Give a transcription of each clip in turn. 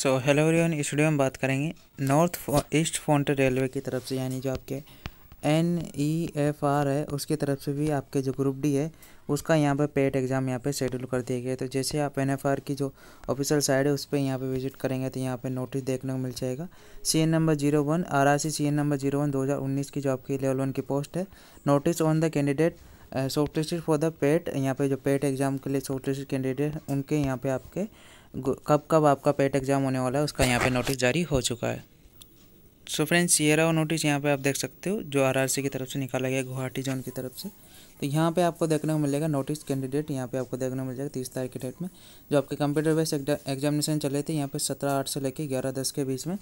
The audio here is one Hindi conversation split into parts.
सो हेलो एवरीवन इस वीडियो में बात करेंगे नॉर्थ ईस्ट फ्रंट रेलवे की तरफ़ से, यानी जो आपके एन ई एफ़ आर है, उसकी तरफ़ से भी आपके जो ग्रुप डी है, उसका यहाँ पे पेड एग्ज़ाम यहाँ पे शेड्यूल कर दिया गया है तो जैसे आप एन एफ़ आर की जो ऑफिशियल साइड है, उस पर यहाँ पे विज़िट करेंगे तो यहाँ पे नोटिस देखने को मिल जाएगा। C N number zero one R R C C N number zero one दो हज़ार उन्नीस की जो आपकी लेवल वन की पोस्ट है notice on the candidate shortlisted for the PET यहाँ पे जो पेट एग्ज़ाम के लिए शॉर्टलिस्टेड कैंडिडेट उनके यहाँ पे आपके कब कब आपका पेट एग्ज़ाम होने वाला है, उसका यहाँ पे नोटिस जारी हो चुका है। सो फ्रेंड्स ये रहा नोटिस यहाँ पे आप देख सकते हो, जो आरआरसी की तरफ़ से निकाला गया, गुवाहाटी जोन की तरफ़ से। तो यहाँ पे आपको देखने को मिलेगा नोटिस कैंडिडेट यहाँ पे आपको देखने को मिल जाएगा तीस तारीख के डेट में, जो आपके कंप्यूटर बेस्ड एग्जामिनेशन चले थे, यहाँ पे सत्रह आठ से लेकर ग्यारह दस के बीच में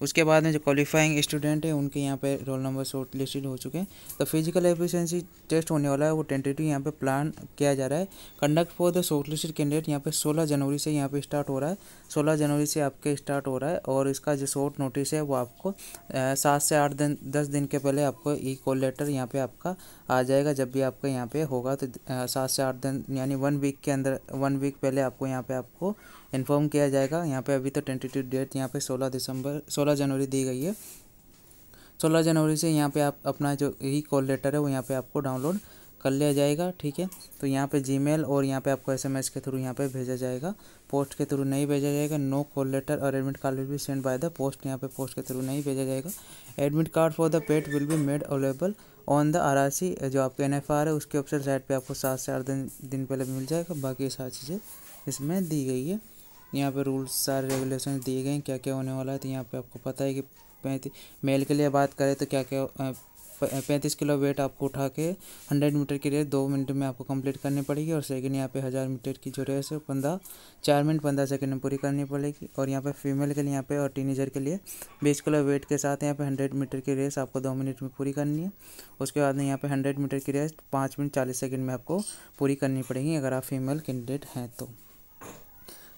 उसके बाद में जो क्वालिफाइंग स्टूडेंट है, उनके यहाँ पे रोल नंबर शॉर्ट लिस्टेड हो चुके हैं। तो फ़िज़िकल एफिशिएंसी टेस्ट होने वाला है, वो टेंटेटिव यहाँ पे प्लान किया जा रहा है। Conduct for the shortlisted candidate यहाँ पे 16 जनवरी से यहाँ पे स्टार्ट हो रहा है। 16 जनवरी से आपके स्टार्ट हो रहा है और इसका जो शॉर्ट नोटिस है, वो आपको सात से आठ दिन, दस दिन के पहले आपको ई कॉल लेटर यहाँ पर आपका आ जाएगा। जब भी आपका यहाँ पे होगा तो सात से आठ दिन, यानी वन वीक के अंदर वन वीक पहले आपको यहाँ पे आपको इन्फॉर्म किया जाएगा। यहाँ पर अभी तो टेंटेटिव डेट यहाँ पे सोलह दिसंबर सोलह जनवरी दी गई है। सोलह जनवरी से यहाँ पे आप अपना जो ई कॉल लेटर है, वो यहाँ पे आपको डाउनलोड कर लिया जाएगा, ठीक है? तो यहाँ पे जीमेल और यहाँ पे आपको एसएमएस के थ्रू यहाँ पे भेजा जाएगा। पोस्ट के थ्रू नहीं भेजा जाएगा नो कॉल लेटर और admit card will be send by the post यहाँ पे पोस्ट के थ्रू नहीं भेजा जाएगा। Admit card for the PET will be made available on the RRC जो आपके एन है, उसके ऑप्शन साइट पर आपको सात से आठ दिन दिन पहले मिल जाएगा। बाकी सारी चीज़ें इसमें दी गई है। यहाँ पे रूल्स, सारे रेगुलेशन दिए गए हैं क्या क्या होने वाला है तो यहाँ पे आपको पता है कि पैंतीस मेल के लिए बात करें तो क्या क्या पैंतीस किलो वेट आपको उठा के हंड्रेड मीटर की रेस दो मिनट में आपको कंप्लीट करनी पड़ेगी और सेकंड यहाँ पे हज़ार मीटर की जो रेस है पंद्रह, चार मिनट पंद्रह सेकंड में पूरी करनी पड़ेगी। और यहाँ पे फीमेल के लिए यहाँ पे और टीनेजर के लिए बीस किलो वेट के साथ यहाँ पे हंड्रेड मीटर की रेस आपको दो मिनट में पूरी करनी है। उसके बाद यहाँ पर हंड्रेड मीटर की रेस पाँच मिनट चालीस सेकेंड में आपको पूरी करनी पड़ेगी अगर आप फीमेल कैंडिडेट हैं तो।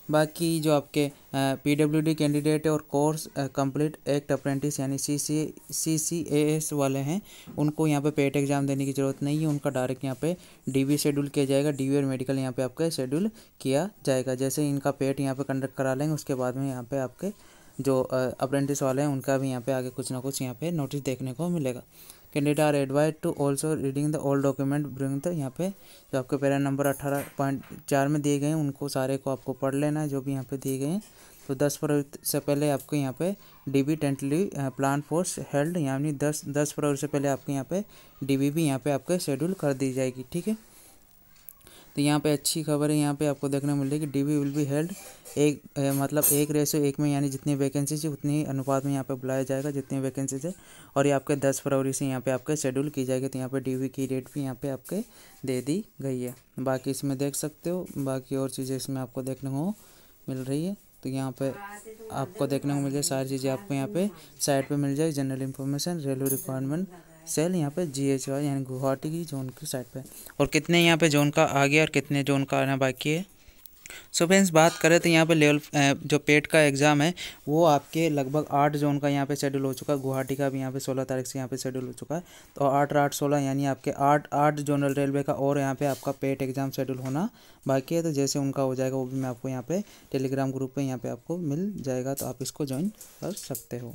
बाकी जो आपके पी डब्ल्यू डी कैंडिडेट और कोर्स कंप्लीट एक्ट अप्रेंटिस यानी C C C C A S वाले हैं, उनको यहाँ पे पेट एग्ज़ाम देने की ज़रूरत नहीं है, उनका डायरेक्ट यहाँ पे डी वी शेड्यूल किया जाएगा डी वी और मेडिकल यहाँ पे आपका शेड्यूल किया जाएगा। जैसे इनका पेट यहाँ पे कंडक्ट करा लेंगे, उसके बाद में यहाँ पे आपके जो अप्रेंटिस वाले हैं, उनका भी यहाँ पे आगे कुछ ना कुछ यहाँ पे नोटिस देखने को मिलेगा। Candidate are advise to also reading the all document, bring the यहाँ पे, जो आपके पैरा नंबर अठारह पॉइंट चार में दिए गए उनको सारे को आपको पढ़ लेना है, जो भी यहाँ पे दिए गए हैं। तो दस फरवरी से पहले आपको यहाँ पे D B tentatively plan force held यानी दस दस फरवरी से पहले आपके यहाँ पे डी बी भी यहाँ पे आपके शेड्यूल कर दी जाएगी, ठीक है? तो यहाँ पे अच्छी खबर है, यहाँ पे आपको देखने को कि डीवी विल बी हेल्ड एक मतलब एक रेसो एक में यानी जितनी वैकेंसी है, उतनी अनुपात में यहाँ पे बुलाया जाएगा, जितनी वैकेंसीज है। और ये आपके दस फरवरी से यहाँ पे आपके शेड्यूल की जाएगी तो यहाँ पे डीवी की डेट भी यहाँ पे आपके दे दी गई है। बाकी इसमें देख सकते हो, बाकी और चीज़ें इसमें आपको देखने को मिल रही है। तो यहाँ पे आपको देखने को मिल जाए सारी चीज़ें आपको यहाँ पे साइट पे मिल जाए general information railway requirement cell यहाँ पे जी एच वाई यानी गुवाहाटी की जोन की साइड पे और कितने यहाँ पे जोन का आ गया और कितने जोन का आना बाकी है? सो so फ्रेंड्स बात करें तो यहाँ पे लेवल जो पेट का एग्ज़ाम है, वो आपके लगभग आठ जोन का यहाँ पे शेड्यूल हो चुका है। गुवाहाटी का भी यहाँ पे सोलह तारीख से यहाँ पे शेड्यूल हो चुका है। तो आठ आठ, सोलह यानी आपके आठ आठ जोनल रेलवे का और यहाँ पे आपका पेट एग्ज़ाम शेड्यूल होना बाकी है। तो जैसे उनका हो जाएगा, वो भी मैं आपको यहाँ पर टेलीग्राम ग्रुप पर यहाँ पर आपको मिल जाएगा। तो आप इसको ज्वाइन कर सकते हो।